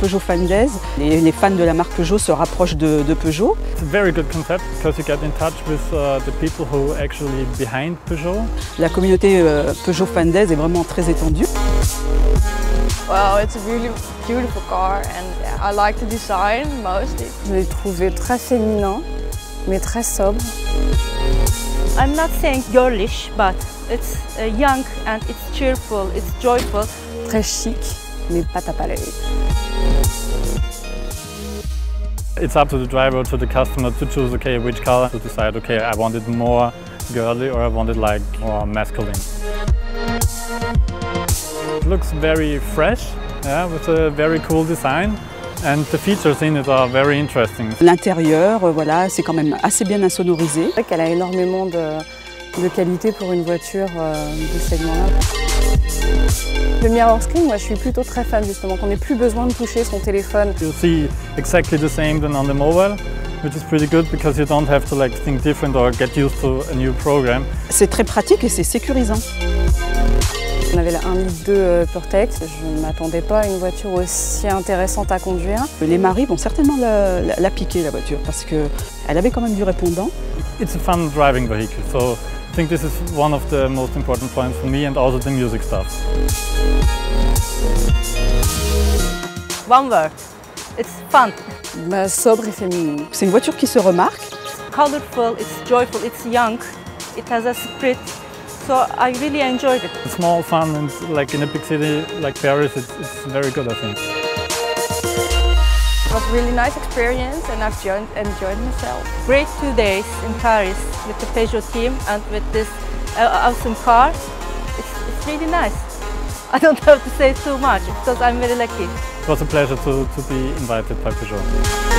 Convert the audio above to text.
Peugeot Fan Days. Les, les fans de la marque Peugeot se rapprochent de, de Peugeot. It's a very good concept because you get in touch with uh, the people who are actually behind Peugeot. La communauté euh, Peugeot Fan Days est vraiment très étendue. Well, it's a really beautiful car and I like the design mostly. Je l'ai trouvé très féminin, mais très sobre. I'm not saying girlish, but it's uh, young and it's cheerful, it's joyful. Très chic, mais pas tape à l'œil. It's up to the driver, to the customer to choose okay which color to decide okay I want it more girly or I want it like more masculine. It looks very fresh, yeah, with a very cool design. And the features in it are very interesting. L'intérieur, euh, voilà, c'est quand même assez bien insonorisé. C'est vrai qu'elle a énormément de, de qualité pour une voiture euh, de ce segment-là. Le mirror screen, moi je suis plutôt très fan justement, qu'on n'ait plus besoin de toucher son téléphone. You see exactly the same than on the mobile, which is pretty good because you don't have to like think different or get used to a new program. C'est très pratique et c'est sécurisant. On avait la 1.2 litre euh, PureTech, je ne m'attendais pas à une voiture aussi intéressante à conduire. Les maris vont certainement la, la- la piquer la voiture parce qu'elle avait quand même du répondant. It's a fun driving vehicle, so I think this is one of the most important points for me and also the music stuff. One word, it's fun. Bah, sobre et féminine. C'est une voiture qui se remarque. Colorful, it's joyful, it's young, it has a spirit. So I really enjoyed it. It's small fun and like in a big city like Paris, it's, it's very good I think. It was a really nice experience and I've joined, enjoyed myself. Great two days in Paris with the Peugeot team and with this uh, awesome car. It's, it's really nice. I don't have to say too much because I'm very lucky. It was a pleasure to, to be invited by Peugeot.